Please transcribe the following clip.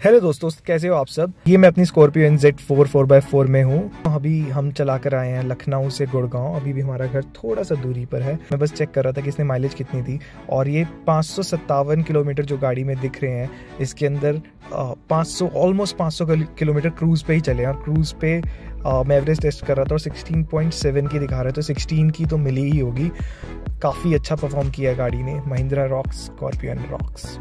Hello दोस्तों, कैसे हो आप सब? ये मैं अपनी Scorpio N Z four four by four में हूँ। अभी हम चला कर आए हैं लखनऊ से गुड़गांव। अभी भी हमारा घर थोड़ा सा दूरी पर है। मैं बस चेक कर रहा था कि इसने माइलेज कितनी थी और ये पाँच सौ सत्तावन किलोमीटर जो गाड़ी में दिख रहे हैं, इसके अंदर पाँच सौ ऑलमोस्ट पाँच सौ किलोमीटर क्रूज पे ही चले हैं। और क्रूज पे मैं एवरेज टेस्ट कर रहा था और 16.7 की दिखा रहा है तो 16 की तो मिली ही होगी। काफ़ी अच्छा परफॉर्म किया है गाड़ी ने महिंद्रा रॉक्स स्कॉर्पियो रॉक्स